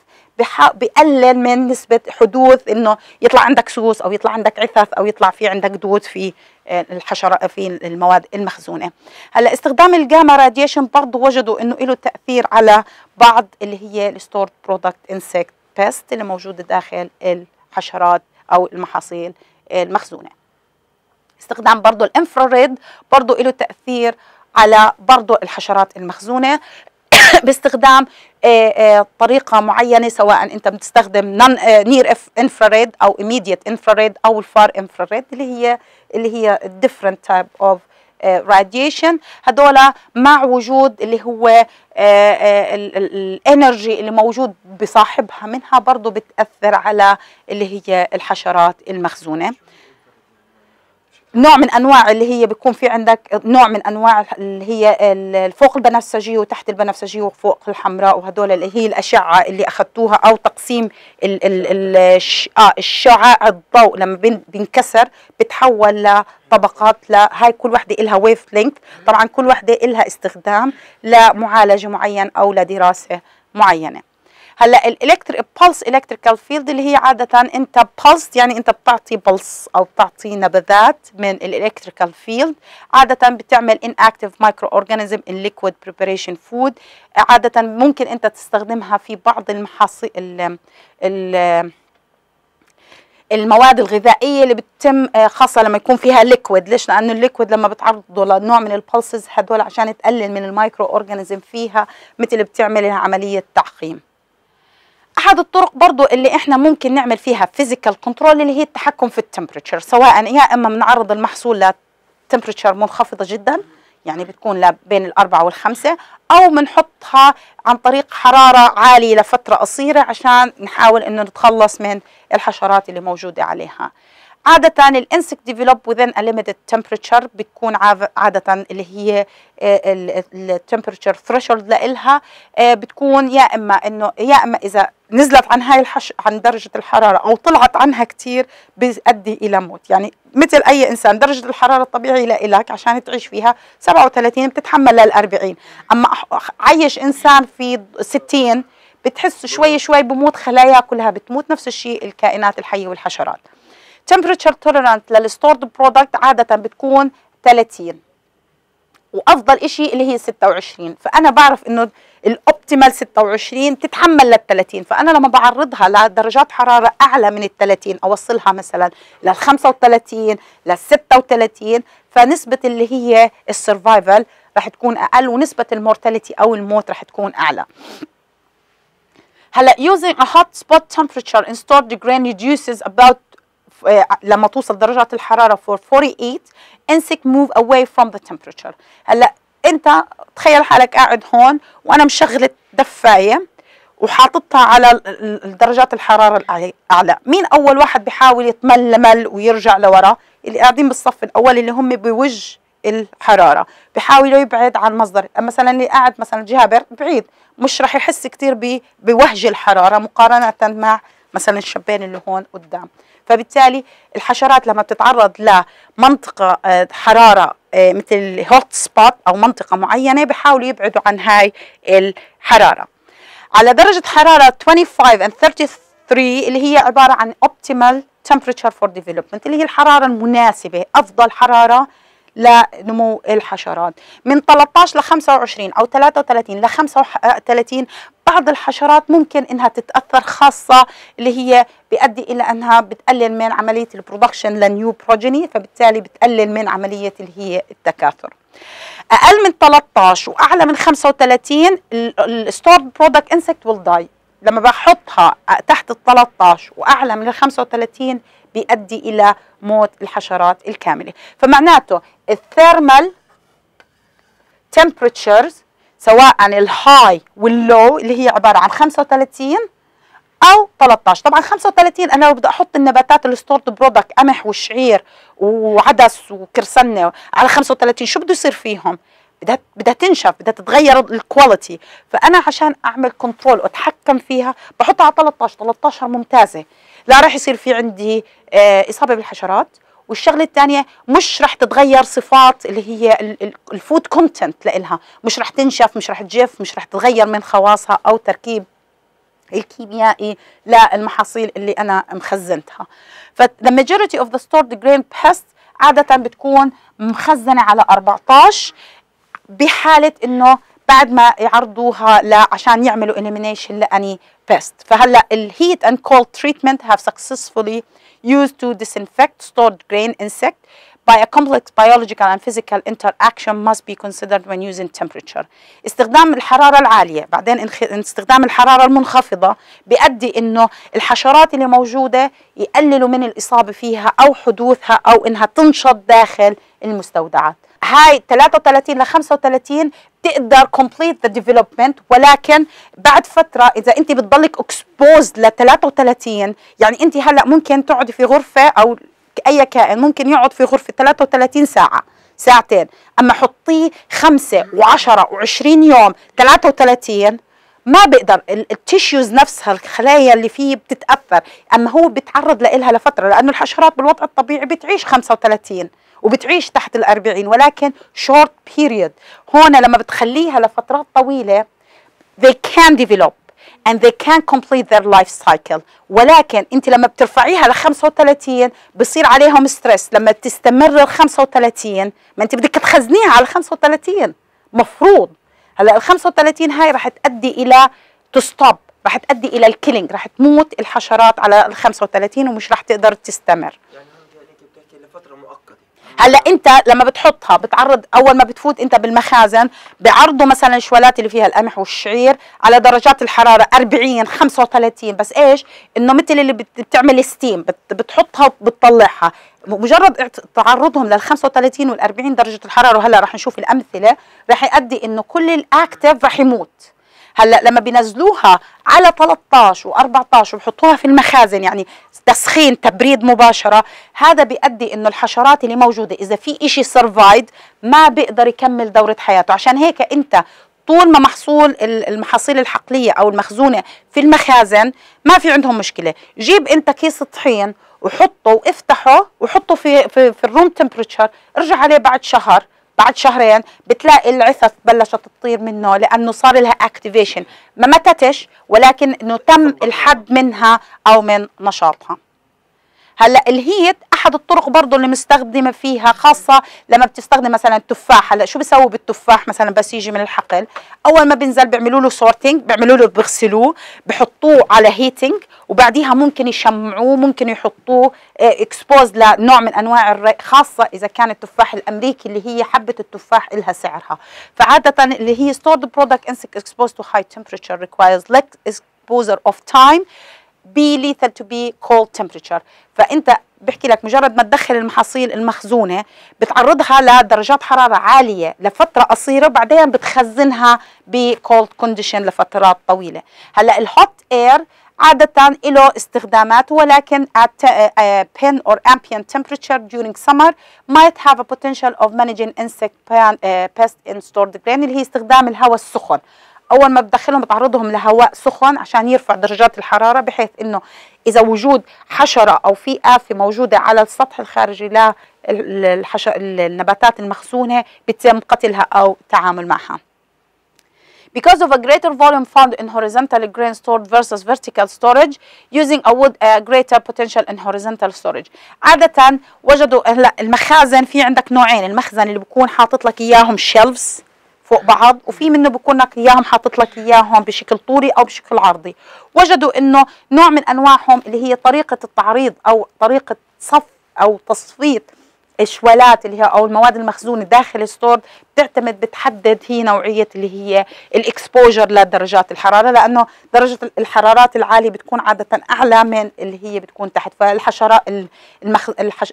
S1: بقلل من نسبة حدوث إنه يطلع عندك سوس أو يطلع عندك عثث أو يطلع في عندك دود في آه، الحشرة في المواد المخزونة. هلأ استخدام ال gamma radiation برضه وجدوا إنه له تأثير على بعض اللي هي ال stored product insect pest اللي موجودة داخل الحشرات أو المحاصيل المخزونة. استخدام برضه ال infrared برضه له تأثير على برضه الحشرات المخزونة. *coughs* باستخدام آه، آه، طريقة معينة سواء أنت بتستخدم near infrared أو immediate infrared أو ال far infrared اللي هي اللي هي different type of radiation هدول مع وجود اللي هو ال energy اللي موجود بصاحبها منها برضه بتأثر على اللي هي الحشرات المخزونة. نوع من أنواع اللي هي بيكون في عندك نوع من أنواع اللي هي فوق البنفسجيه وتحت البنفسجيه وفوق الحمراء وهدول اللي هي الأشعة اللي أخذتوها أو تقسيم ال ال ال آه الشعاع الضوء لما بين- بينكسر بتحول لطبقات لهاي كل وحدة لها wavelength طبعا كل وحدة لها استخدام لمعالجة معين أو لدراسة معينة. هلا ال electric pulse electrical field اللي هي عادة انت pulse يعني انت بتعطي pulse أو بتعطي نبذات من ال electrical field عادة بتعمل inactive microorganism in liquid preparation food عادة ممكن انت تستخدمها في بعض المحاصيل ال ال المواد الغذائية اللي بتتم آه، خاصة لما يكون فيها liquid ليش؟ لأنه ال liquid لما بتعرضه لنوع من ال pulses هدول عشان تقلل من ال microorganism فيها مثل بتعمل عملية تعقيم. احد الطرق برضو اللي إحنا ممكن نعمل فيها physical control اللي هي التحكم في ال temperature سواء يا إما بنعرض المحصول ل temperature منخفضة جدا يعني بتكون بين الأربعة والخمسة أو بنحطها عن طريق حرارة عالية لفترة قصيرة عشان نحاول إنه نتخلص من الحشرات اللي موجودة عليها. عادة ال insect develop within a limited temperature بتكون عادة اللي هي ال temperature threshold لإلها آه، بتكون يا إما إنه يا إما إذا نزلت عن هاي الحش عن درجة الحرارة أو طلعت عنها كتير بيؤدي إلى موت. يعني مثل أي إنسان درجة الحرارة الطبيعية لإلك عشان تعيش فيها 37 بتتحمل لل 40 أما عيش إنسان في 60 بتحس شوي شوي بموت خلايا كلها بتموت نفس الشيء الكائنات الحية والحشرات. Temperature tolerant لل stored product عادة بتكون 30 وأفضل إشي اللي هي 26 فأنا بعرف إنه ال optimal 26 تتحمل لل 30 فأنا لما بعرضها لدرجات حرارة أعلى من ال 30 أوصلها مثلا لل 35 لل 36 فنسبة اللي هي ال survival رح تكون أقل ونسبة ال mortality أو الموت رح تكون أعلى. هلأ using a hot spot temperature in stored grain reduces about لما توصل درجات الحرارة for 48 insect move away from the temperature. هلا انت تخيل حالك قاعد هون وأنا مشغلة دفاية وحاططها على درجات الحرارة الأعلى. مين أول واحد بيحاول يتململ ويرجع لورا؟ اللي قاعدين بالصف الأول اللي هم بوجه الحرارة. بحاولوا يبعد عن مصدر. مثلا اللي قاعد مثلا جابر بعيد مش رح يحس كثير بوهج الحرارة مقارنة مع مثلا الشبان اللي هون قدام. فبالتالي الحشرات لما بتتعرض لمنطقة آه، حرارة آه، مثل هوت سبوت أو منطقة معينة بحاولوا يبعدوا عن هاي الحرارة. على درجة حرارة 25 and 33 اللي هي عبارة عن optimal temperature for development اللي هي الحرارة المناسبة أفضل حرارة لنمو الحشرات. من 13 ل 25 أو 33 ل 35 بعض الحشرات ممكن إنها تتأثر خاصة اللي هي بيؤدي إلى أنها بتقلل من عملية البرودكشن لنيو بروجيني فبالتالي بتقلل من عملية اللي هي التكاثر. أقل من 13 وأعلى من 35 ال stored product insect will die لما بحطها تحت ال 13 وأعلى من ال 35 بيؤدي إلى موت الحشرات الكاملة. فمعناته ال thermal temperatures سواء ال high وال low اللي هي عبارة عن 35 أو 13 طبعا 35 أنا لو بدي أحط النباتات ال stored product قمح وشعير وعدس وكرسنه على 35 شو بده يصير فيهم؟ بدها بدها تنشف بدها تتغير ال quality فأنا عشان أعمل control وأتحكم فيها بحطها على 13 13 ممتازة. لا راح يصير في عندي آه، إصابة بالحشرات. والشغلة الثانية مش رح تتغير صفات اللي هي ال food content لإلها. مش رح تنشف مش رح تجف مش رح تتغير من خواصها أو تركيب الكيميائي للمحاصيل اللي أنا مخزنتها. فالماجوريتي majority of the stored grain pests عادة بتكون مخزنة على 14 بحالة إنه بعد ما يعرضوها ل عشان يعملوا elimination لأني pest. فهلأ الهيت and cold treatment have successfully used to disinfect stored grain insect by a complex biological and physical interaction must be considered when using temperature. استخدام الحرارة العالية. بعدين استخدام الحرارة المنخفضة بيؤدي إنه الحشرات اللي موجودة يقللوا من الإصابة فيها أو حدوثها أو إنها تنشط داخل المستودعات. هاي 33 ل 35 تقدر complete the development ولكن بعد فترة إذا أنت بتضلك exposed ل 33 يعني أنت هلأ ممكن تقعدي في غرفة أو أي كائن ممكن يقعد في غرفة 33 ساعة ساعتين. أما حطيه خمسة وعشرة وعشرين يوم 33 ما بقدر ال tissues نفسها الخلايا اللي فيه بتتأثر. أما هو بيتعرض لها لفترة لأنه الحشرات بالوضع الطبيعي بتعيش 35 وبتعيش تحت ال 40 ولكن short period هون لما بتخليها لفترات طويلة they can develop. And they can complete their life cycle. ولكن انت لما بترفعيها ل 35 بصير عليهم stress لما تستمر ال 35 ما انت بدك تخزنيها على 35 مفروض. هلا ال 35 هاي رح تؤدي إلى to stop رح تؤدي إلى ال killing رح تموت الحشرات على ال 35 ومش رح تقدر تستمر
S2: يعني هون هيك بتحكي لفتره مؤقته
S1: هلا انت لما بتحطها بتعرض أول ما بتفوت انت بالمخازن بعرضوا مثلا الشوالات اللي فيها القمح والشعير على درجات الحرارة 40 35 بس إيش؟ إنه مثل اللي بت- بتعمل steam بت- بتحطها وبتطلعها. مجرد تعرضهم لل 35 وال 40 درجة الحرارة وهلأ رح نشوف الأمثلة رح يؤدي إنه كل ال active رح يموت. هلا لما بينزلوها على 13 و14 وبحطوها في المخازن يعني تسخين تبريد مباشرة هذا بيؤدي إنه الحشرات اللي موجودة إذا في إشي survived ما بيقدر يكمل دورة حياته. عشان هيك أنت طول ما محصول ال- المحاصيل الحقلية أو المخزونة في المخازن ما في عندهم مشكلة. جيب أنت كيس طحين وحطه وافتحه وحطه في في, في ال room temperature ارجع عليه بعد شهر بعد شهرين بتلاقي العثث بلشت تطير منه لأنه صار لها activation ما متتش ولكن إنه تم الحد منها أو من نشاطها. هلأ ال heat أحد الطرق برضه اللي مستخدمة فيها خاصة لما بتستخدم مثلا التفاح. هلأ شو بيسووا بالتفاح؟ مثلا بس يجي من الحقل. أول ما بينزل بيعملوا له sorting بيعملوا له بيغسلوه بحطوه على heating وبعديها ممكن يشمعوه ممكن يحطوه expose لنوع من أنواع الري خاصة إذا كان التفاح الأمريكي اللي هي حبة التفاح لها سعرها. فعادة اللي هي stored product insect exposed to high temperature requires less exposure of time be lethal to be cold temperature. فأنت بحكي لك مجرد ما تدخل المحاصيل المخزونة بتعرضها لدرجات حرارة عالية لفترة قصيرة بعدين بتخزنها ب cold condition لفترات طويلة. هلأ الهوت اير عادة له استخدامات ولكن at uh, pen or ambient temperature during summer might have a potential of managing insect pan, uh, pest in stored grain اللي هي استخدام الهواء السخن. أول ما بتدخلهم بتعرضهم لهواء سخن عشان يرفع درجات الحرارة بحيث إنه إذا وجود حشرة أو في آفة موجودة على السطح الخارجي للنباتات المخزونة بيتم قتلها أو التعامل معها. Because of a greater volume found in horizontal grain stored versus vertical storage using a wood a greater potential in horizontal storage. عادة وجدوا هلا المخازن في عندك نوعين المخزن اللي بكون حاطط لك إياهم shelves فوق بعض وفي منه بكون لك إياهم حاطط لك إياهم بشكل طولي أو بشكل عرضي. وجدوا إنه نوع من أنواعهم اللي هي طريقة التعريض أو طريقة صف أو تصفيه الشوالات اللي هي أو المواد المخزونة داخل الستور بتعتمد بتحدد هي نوعية اللي هي ال exposure لدرجات الحرارة لأنه درجة الحرارات العالية بتكون عادة أعلى من اللي هي بتكون تحت. فالحشرات المخ... الحش...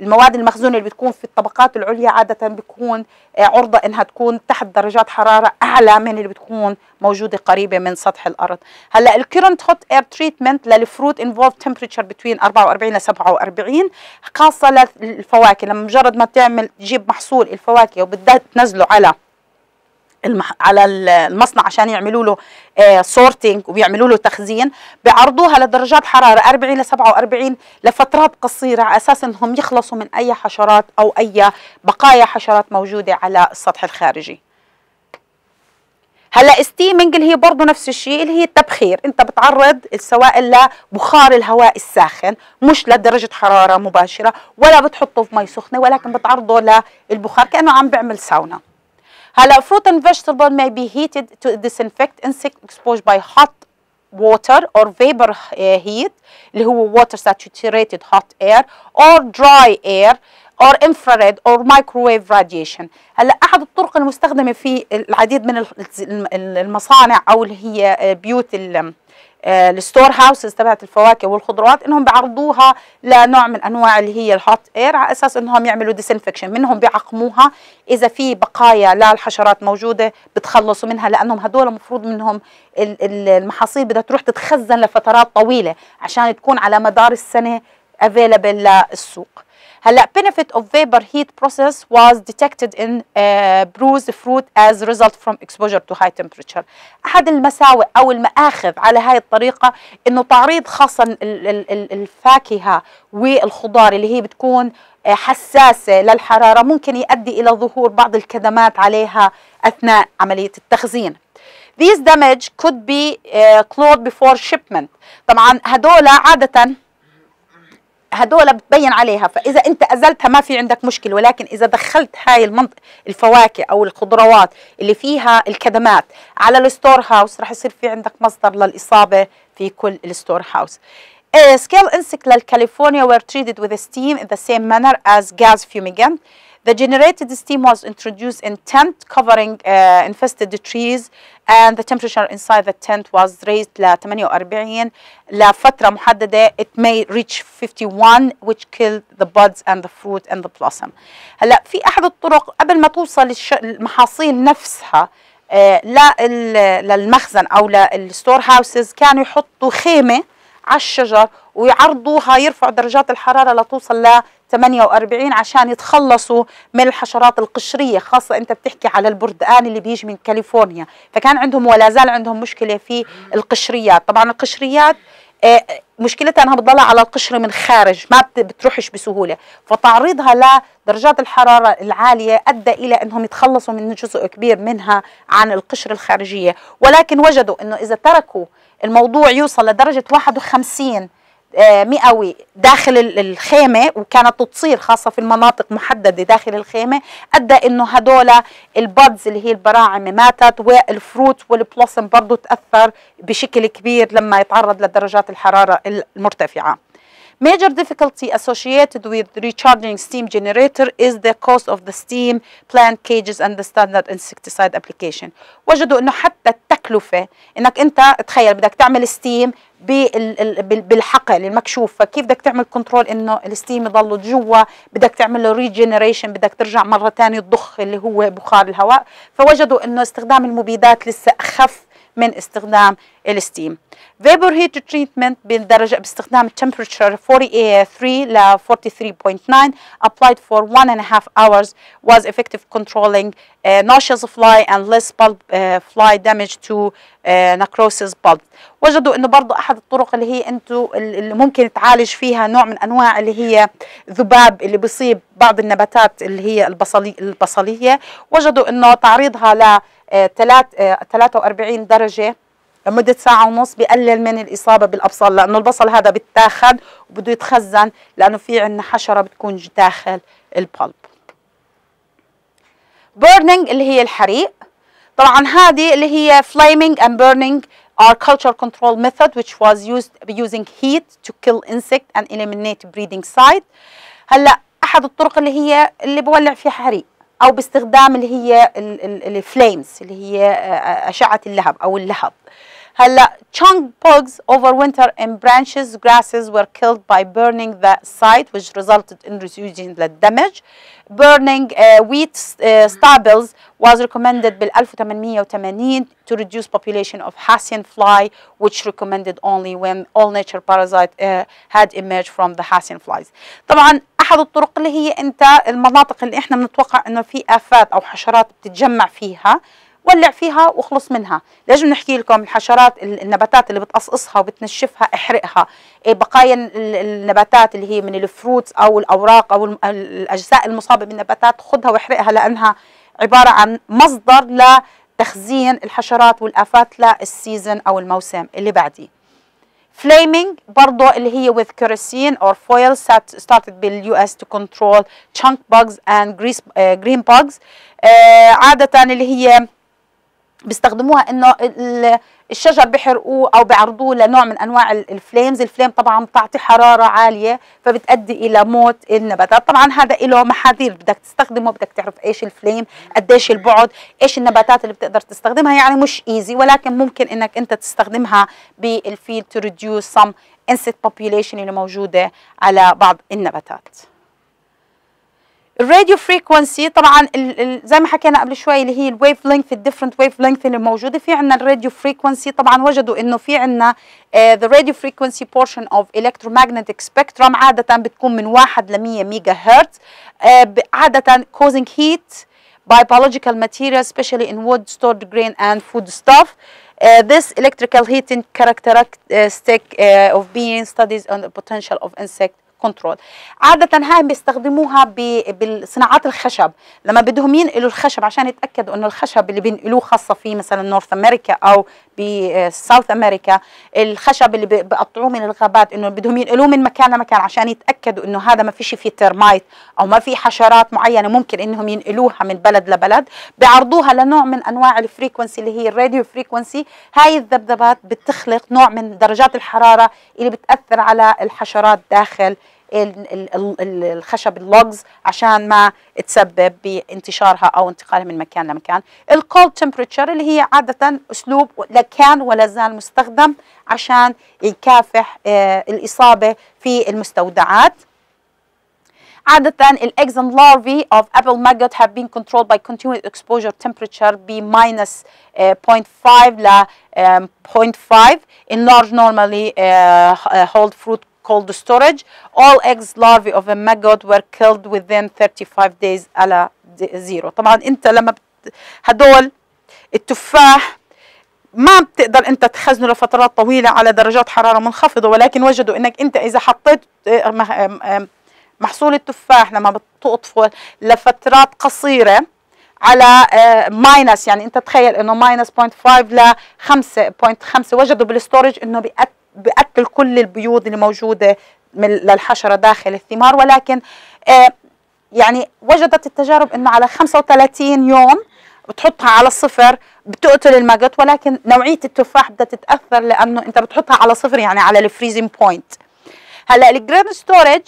S1: المواد المخزونه اللي بتكون في الطبقات العليا عادة بتكون عرضة إنها تكون تحت درجات حرارة أعلى من اللي بتكون موجودة قريبة من سطح الأرض. هلأ ال current hot air treatment لل fruit involve temperature بين 44 ل 47 خاصة للفواكه. لما مجرد ما تعمل تجيب محصول الفواكه وبدها تنزله على المح... على المصنع عشان يعملوا له آه sorting وبيعملوا له تخزين بيعرضوها لدرجات حرارة 40 ل 47 لفترات قصيرة على أساس إنهم يخلصوا من أي حشرات أو أي بقايا حشرات موجودة على السطح الخارجي. هلا steaming اللي هي برضه نفس الشيء اللي هي التبخير. أنت بتعرض السوائل لبخار الهواء الساخن مش لدرجة حرارة مباشرة ولا بتحطه في مي سخنة ولكن بتعرضه للبخار كأنه عم بيعمل ساونا. هلا fruit and vegetable may be heated to disinfect insect exposed by hot water or vapor heat اللي هو water saturated hot air or dry air Or infrared or microwave radiation. هلا أحد الطرق المستخدمة في العديد من المصانع أو اللي هي بيوت ال store houses تبعت الفواكه والخضروات إنهم بيعرضوها لنوع من أنواع اللي هي ال hot air على أساس إنهم يعملوا disinfection منهم بيعقموها إذا في بقايا للحشرات موجودة بتخلصوا منها لأنهم هدول المفروض منهم المحاصيل بدها تروح تتخزن لفترات طويلة عشان تكون على مدار السنة available للسوق. هلا benefit of vapor heat process was detected in uh, bruised fruit as result from exposure to high temperature. أحد المساوئ أو المآخذ على هاي الطريقة إنه تعريض خاصه الفاكهة والخضار اللي هي بتكون حساسة للحرارة ممكن يؤدي إلى ظهور بعض الكدمات عليها أثناء عملية التخزين. These damage could be uh, closed before shipment. طبعا هدول عادة هدول بتبين عليها فإذا أنت أزلتها ما في عندك مشكلة ولكن إذا دخلت هاي المنطقة الفواكه أو الخضروات اللي فيها الكدمات على الستور هاوس رح يصير في عندك مصدر للإصابة في كل الستور هاوس Uh, scale California were treated with steam in the same manner as gas fumigant. The generated steam was introduced in tent covering uh, infested trees and the temperature inside the tent was raised ل 48 لفترة محددة it may reach 51 which killed the buds and the fruit and the blossom هلا في أحد الطرق قبل ما توصل المحاصيل نفسها uh, للمخزن أو للستور هاوسز كانوا يحطوا خيمة على الشجر ويعرضوها يرفعوا درجات الحرارة لتوصل ل 48 عشان يتخلصوا من الحشرات القشرية خاصة أنت بتحكي على البردقان اللي بيجي من كاليفورنيا. فكان عندهم ولا زال عندهم مشكلة في القشريات. طبعا القشريات مشكلتها أنها بتضلها على القشرة من خارج ما بتروحش بسهولة. فتعريضها لدرجات الحرارة العالية أدى إلى أنهم يتخلصوا من جزء كبير منها عن القشرة الخارجية. ولكن وجدوا أنه إذا تركوا الموضوع يوصل لدرجة 51 مئوي داخل الخيمة وكانت تصير خاصة في المناطق محددة داخل الخيمة أدى إنه هدول البادز اللي هي البراعم ماتت والفروت والبلوسم برضو تأثر بشكل كبير لما يتعرض لدرجات الحرارة المرتفعة Major difficulty associated with recharging steam generator is the cost of the steam plant cages and the standard insecticide application. وجدوا إنه حتى التكلفة إنك أنت تخيل بدك تعمل steam بالحقل المكشوف. فكيف بدك تعمل control إنه ال steam يضل جوا؟ بدك تعمل له regeneration بدك ترجع مرة ثانية تضخ اللي هو بخار الهواء. فوجدوا إنه استخدام المبيدات لسه أخف. من استخدام الستيم. Vapor heat treatment بالدرجة باستخدام temperature 43 ل 43.9 applied for one and a half hours was effective controlling uh, noxious fly and less bulb uh, fly damage to uh, necrosis bulb. وجدوا إنه برضه أحد الطرق اللي هي أنتم اللي ممكن تعالج فيها نوع من أنواع اللي هي ذباب اللي بيصيب بعض النباتات اللي هي البصلي البصلية. وجدوا إنه تعريضها ل 43 درجة لمدة ساعة ونص بقلل من الإصابة بالأبصال لأنه البصل هذا بيتاخد وبده يتخزن لأنه في عندنا حشرة بتكون داخل البلب. Burning اللي هي الحريق. طبعا هذه اللي هي flaming and burning are culture control method which was used using heat to kill insect and eliminate breeding site. هلأ أحد الطرق اللي هي اللي بولع فيها حريق. أو باستخدام اللي هي الفليمز اللي هي أشعة اللهب أو اللهب. هلا chunk bugs over winter in branches grasses were killed by burning the site which resulted in reducing the damage burning uh, wheat uh, stubbles was recommended بال 1880 to reduce population of Hassian fly which recommended only when all nature parasite uh, had emerged from the Hassian flies طبعا احد الطرق اللي هي انت المناطق اللي احنا بنتوقع انه في افات او حشرات بتتجمع فيها ولع فيها واخلص منها. لازم نحكي لكم الحشرات النباتات اللي بتقصقصها وبتنشفها أحرقها. إيه بقايا النباتات اللي هي من ال fruits أو الأوراق أو الأجزاء المصابة بالنباتات خذها واحرقها لأنها عبارة عن مصدر لتخزين الحشرات والآفات لل season أو الموسم اللي بعديه. Flaming برضه اللي هي with kerosene or fuel started بال US to control chinch bugs and grease, uh, green bugs. uh, عادة اللي هي بيستخدموها إنه الشجر بيحرقوه أو بيعرضوه لنوع من أنواع ال flames. ال flame طبعا بتعطي حرارة عالية فبتؤدي إلى موت النباتات. طبعا هذا له محاذير. بدك تستخدمه بدك تعرف إيش ال flame قديش البعد إيش النباتات اللي بتقدر تستخدمها. يعني مش easy ولكن ممكن إنك أنت تستخدمها بال field to reduce some insect population اللي موجودة على بعض النباتات. ال radio frequency طبعا زي ما حكينا قبل شوي اللي هي ال wave length ال different wave length اللي موجودة. في عندنا ال radio frequency طبعا وجدوا إنه في عندنا the radio frequency portion of electromagnetic spectrum عادة بتكون من 1 ل 100 ميجا هرتز uh, عادة causing heat by biological materials especially in wood stored grain and food stuff. Uh, this electrical heating characteristic uh, have been studies on the potential of insect control عادة هاي بيستخدموها بالصناعات الخشب. لما بدهم ينقلوا الخشب عشان يتأكدوا إنه الخشب اللي بينقلوه خاصة في مثلا North America أو ب South America الخشب اللي بيقطعوه من الغابات إنه بدهم ينقلوه من مكان لمكان عشان يتأكدوا إنه هذا ما فيش فيه termite أو ما في حشرات معينة ممكن إنهم ينقلوها من بلد لبلد. بيعرضوها لنوع من أنواع ال frequency اللي هي ال radio frequency هاي الذبذبات بتخلق نوع من درجات الحرارة اللي بتأثر على الحشرات داخل الخشب ال logs عشان ما تسبب بانتشارها أو انتقالها من مكان لمكان. ال cold temperature اللي هي عادة أسلوب لا كان ولا زال مستخدم عشان يكافح الإصابة في المستودعات. عادة and larvae of apple maggot have been controlled by continuous exposure temperature ب minus uh, 0.5 ل um, 0.5 in large normally uh, hold fruit cold storage. All eggs larvae of a maggot were killed within 35 days على زيرو. طبعا انت لما بت... هدول التفاح ما بتقدر انت تخزنه لفترات طويلة على درجات حرارة منخفضة ولكن وجدوا انك انت إذا حطيت محصول التفاح لما بتقطفه لفترات قصيرة على minus يعني انت تخيل انه minus 0.5 ل 5.5 وجدوا بال storage انه بقتل كل البيوض اللي موجودة من للحشرة داخل الثمار ولكن يعني وجدت التجارب إنه على 35 يوم بتحطها على الصفر بتقتل ال maggot ولكن نوعية التفاح بدها تتأثر لأنه أنت بتحطها على صفر يعني على ال freezing point هلأ ال grain storage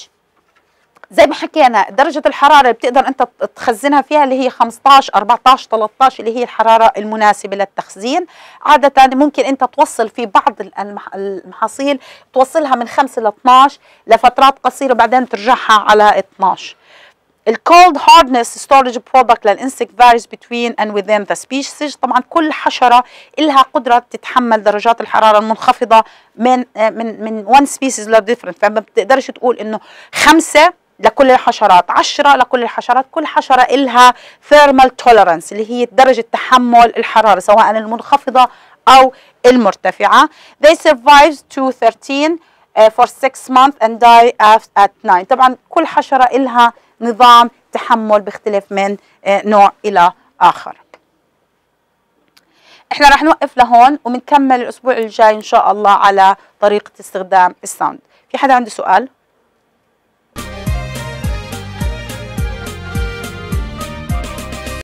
S1: زي ما حكينا درجة الحرارة اللي بتقدر أنت تخزنها فيها اللي هي 15 14 13 اللي هي الحرارة المناسبة للتخزين. عادة ممكن أنت توصل في بعض المح- المحاصيل توصلها من 5 ل 12 لفترات قصيرة بعدين ترجعها على 12 ال cold hardiness storage product لل insect varies between and within the species. طبعا كل حشرة لها قدرة تتحمل درجات الحرارة المنخفضة من من من one species ل different فما بتقدرش تقول إنه خمسة لكل الحشرات عشرة لكل الحشرات كل حشرة إلها thermal tolerance اللي هي درجة تحمل الحرارة سواء المنخفضة أو المرتفعة. They survive to 13 uh, for 6 months and die at 9 طبعا كل حشرة إلها نظام تحمل بيختلف من uh, نوع إلى آخر. إحنا رح نوقف لهون وبنكمل الأسبوع الجاي إن شاء الله على طريقة استخدام الساوند. في حدا عنده سؤال؟